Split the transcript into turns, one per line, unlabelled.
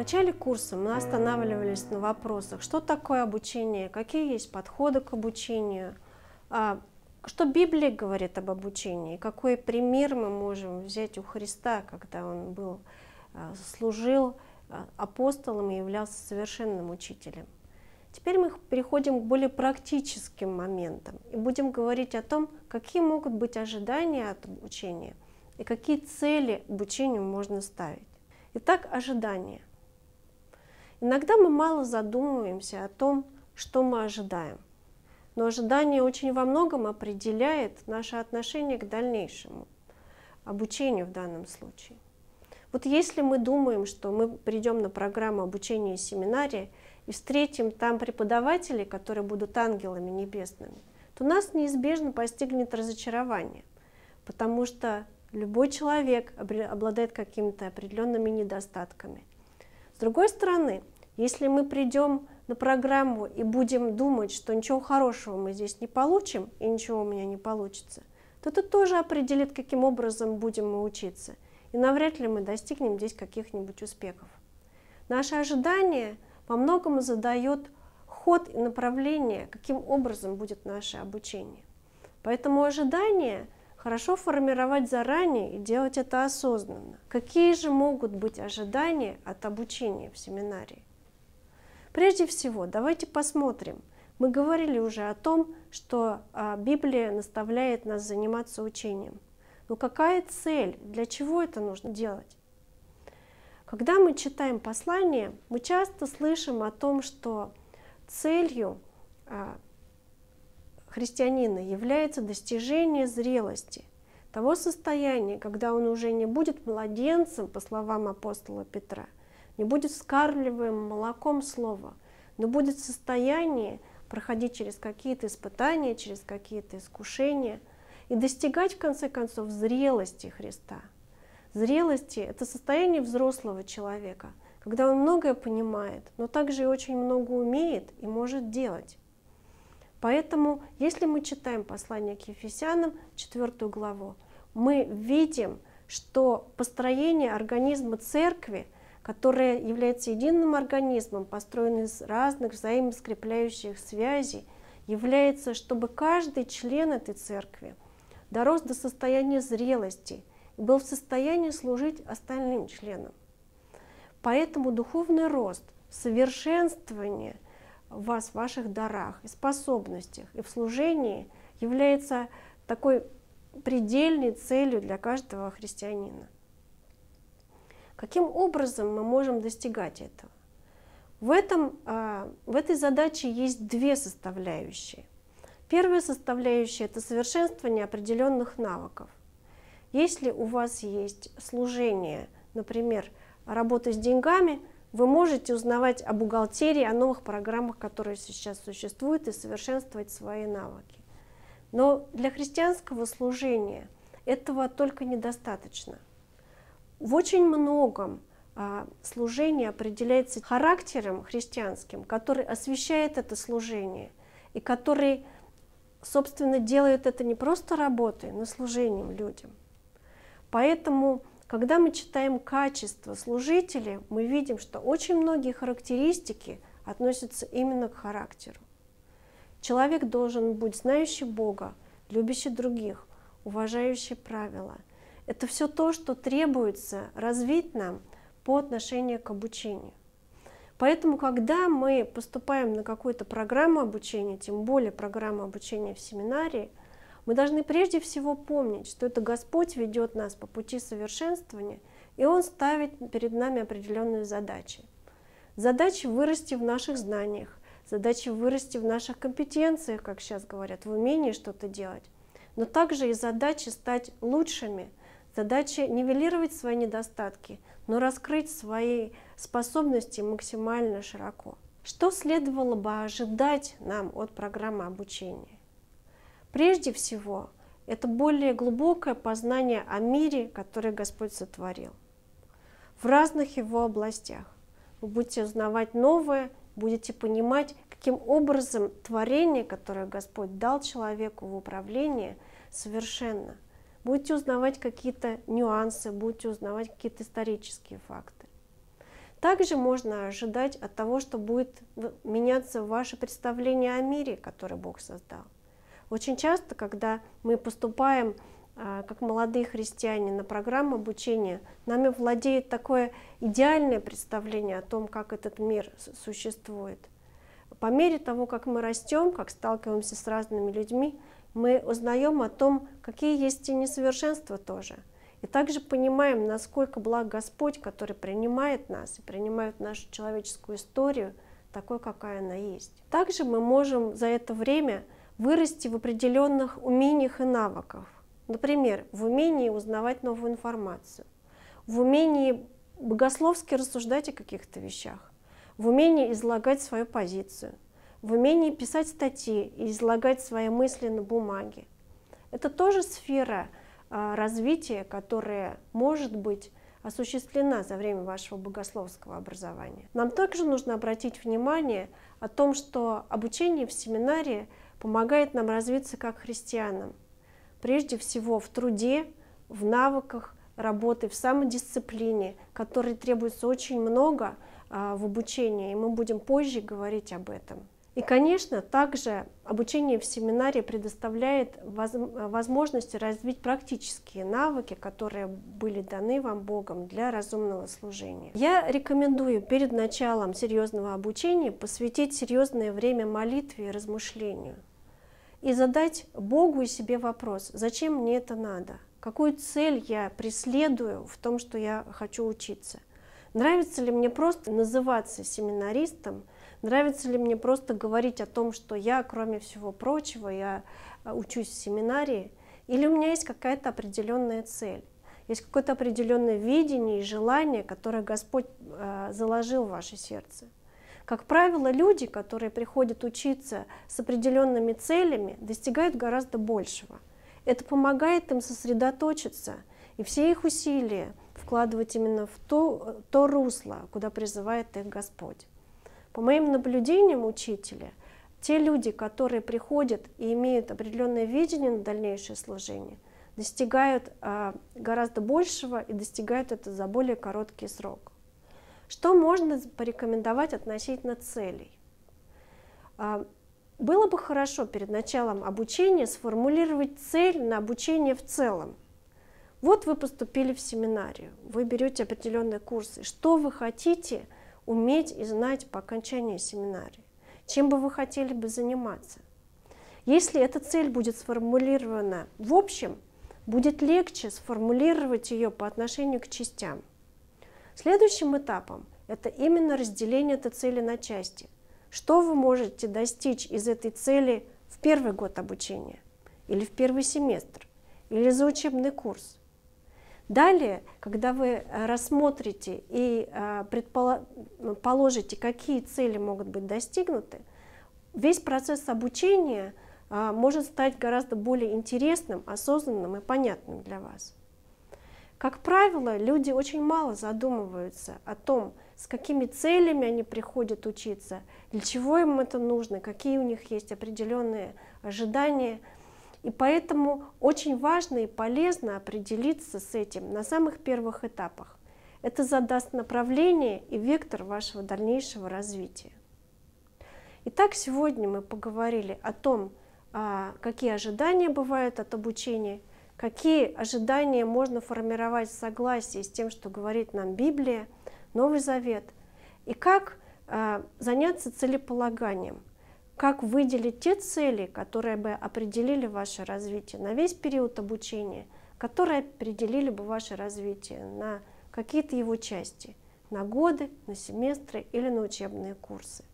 начале курса мы останавливались на вопросах, что такое обучение, какие есть подходы к обучению, а, что Библия говорит об обучении, какой пример мы можем взять у Христа, когда Он был, а, служил а, апостолом и являлся совершенным учителем. Теперь мы переходим к более практическим моментам и будем говорить о том, какие могут быть ожидания от обучения и какие цели обучению можно ставить. Итак, ожидания. Иногда мы мало задумываемся о том, что мы ожидаем. Но ожидание очень во многом определяет наше отношение к дальнейшему обучению в данном случае. Вот если мы думаем, что мы придем на программу обучения семинарии и встретим там преподавателей, которые будут ангелами небесными, то нас неизбежно постигнет разочарование, потому что любой человек обладает какими-то определенными недостатками. С другой стороны, если мы придем на программу и будем думать, что ничего хорошего мы здесь не получим и ничего у меня не получится, то это тоже определит, каким образом будем мы учиться. И навряд ли мы достигнем здесь каких-нибудь успехов. Наше ожидание во многом задает ход и направление, каким образом будет наше обучение. Поэтому ожидание хорошо формировать заранее и делать это осознанно. Какие же могут быть ожидания от обучения в семинарии? Прежде всего, давайте посмотрим. Мы говорили уже о том, что а, Библия наставляет нас заниматься учением. Но какая цель? Для чего это нужно делать? Когда мы читаем послание, мы часто слышим о том, что целью а, христианина является достижение зрелости, того состояния, когда он уже не будет младенцем, по словам апостола Петра – не будет вскармливаем молоком слова, но будет в состоянии проходить через какие-то испытания, через какие-то искушения и достигать, в конце концов, зрелости Христа. Зрелости – это состояние взрослого человека, когда он многое понимает, но также и очень много умеет и может делать. Поэтому, если мы читаем послание к Ефесянам, 4 главу, мы видим, что построение организма церкви – которая является единым организмом, построенным из разных взаимоскрепляющих связей, является, чтобы каждый член этой церкви дорос до состояния зрелости и был в состоянии служить остальным членам. Поэтому духовный рост, совершенствование вас в ваших дарах и способностях и в служении является такой предельной целью для каждого христианина. Каким образом мы можем достигать этого? В, этом, а, в этой задаче есть две составляющие. Первая составляющая – это совершенствование определенных навыков. Если у вас есть служение, например, работа с деньгами, вы можете узнавать о бухгалтерии, о новых программах, которые сейчас существуют, и совершенствовать свои навыки. Но для христианского служения этого только недостаточно – в очень многом а, служение определяется характером христианским, который освещает это служение и который, собственно, делает это не просто работой, но служением людям. Поэтому, когда мы читаем качество служителей, мы видим, что очень многие характеристики относятся именно к характеру. Человек должен быть знающий Бога, любящий других, уважающий правила – это все то, что требуется развить нам по отношению к обучению. Поэтому, когда мы поступаем на какую-то программу обучения, тем более программу обучения в семинарии, мы должны прежде всего помнить, что это Господь ведет нас по пути совершенствования, и Он ставит перед нами определенные задачи. Задачи вырасти в наших знаниях, задачи вырасти в наших компетенциях, как сейчас говорят, в умении что-то делать, но также и задачи стать лучшими – Задача нивелировать свои недостатки, но раскрыть свои способности максимально широко. Что следовало бы ожидать нам от программы обучения? Прежде всего, это более глубокое познание о мире, который Господь сотворил. В разных его областях. Вы будете узнавать новое, будете понимать, каким образом творение, которое Господь дал человеку в управление, совершенно – будете узнавать какие-то нюансы, будете узнавать какие-то исторические факты. Также можно ожидать от того, что будет меняться ваше представление о мире, который Бог создал. Очень часто, когда мы поступаем а, как молодые христиане на программу обучения, нами владеет такое идеальное представление о том, как этот мир существует. По мере того, как мы растем, как сталкиваемся с разными людьми, мы узнаем о том, какие есть и несовершенства тоже. И также понимаем, насколько благ Господь, который принимает нас и принимает нашу человеческую историю такой, какая она есть. Также мы можем за это время вырасти в определенных умениях и навыках. Например, в умении узнавать новую информацию, в умении богословски рассуждать о каких-то вещах, в умении излагать свою позицию, в умении писать статьи и излагать свои мысли на бумаге. Это тоже сфера а, развития, которая может быть осуществлена за время вашего богословского образования. Нам также нужно обратить внимание о том, что обучение в семинарии помогает нам развиться как христианам. Прежде всего в труде, в навыках работы, в самодисциплине, которой требуется очень много а, в обучении, и мы будем позже говорить об этом. И, конечно, также обучение в семинаре предоставляет возможность развить практические навыки, которые были даны вам Богом для разумного служения. Я рекомендую перед началом серьезного обучения посвятить серьезное время молитве и размышлению и задать Богу и себе вопрос, зачем мне это надо, какую цель я преследую в том, что я хочу учиться. Нравится ли мне просто называться семинаристом, Нравится ли мне просто говорить о том, что я, кроме всего прочего, я э, учусь в семинарии, или у меня есть какая-то определенная цель, есть какое-то определенное видение и желание, которое Господь э, заложил в ваше сердце. Как правило, люди, которые приходят учиться с определенными целями, достигают гораздо большего. Это помогает им сосредоточиться и все их усилия вкладывать именно в то, то русло, куда призывает их Господь. По моим наблюдениям учителя, те люди, которые приходят и имеют определенное видение на дальнейшее служение, достигают а, гораздо большего и достигают это за более короткий срок. Что можно порекомендовать относительно целей? А, было бы хорошо перед началом обучения сформулировать цель на обучение в целом. Вот вы поступили в семинарию, вы берете определенные курсы. Что вы хотите – уметь и знать по окончании семинарии, чем бы вы хотели бы заниматься. Если эта цель будет сформулирована в общем, будет легче сформулировать ее по отношению к частям. Следующим этапом это именно разделение этой цели на части. Что вы можете достичь из этой цели в первый год обучения, или в первый семестр, или за учебный курс. Далее, когда вы э, рассмотрите и э, предположите, какие цели могут быть достигнуты, весь процесс обучения э, может стать гораздо более интересным, осознанным и понятным для вас. Как правило, люди очень мало задумываются о том, с какими целями они приходят учиться, для чего им это нужно, какие у них есть определенные ожидания – и поэтому очень важно и полезно определиться с этим на самых первых этапах. Это задаст направление и вектор вашего дальнейшего развития. Итак, сегодня мы поговорили о том, а, какие ожидания бывают от обучения, какие ожидания можно формировать в согласии с тем, что говорит нам Библия, Новый Завет, и как а, заняться целеполаганием – как выделить те цели, которые бы определили ваше развитие на весь период обучения, которые определили бы ваше развитие на какие-то его части, на годы, на семестры или на учебные курсы.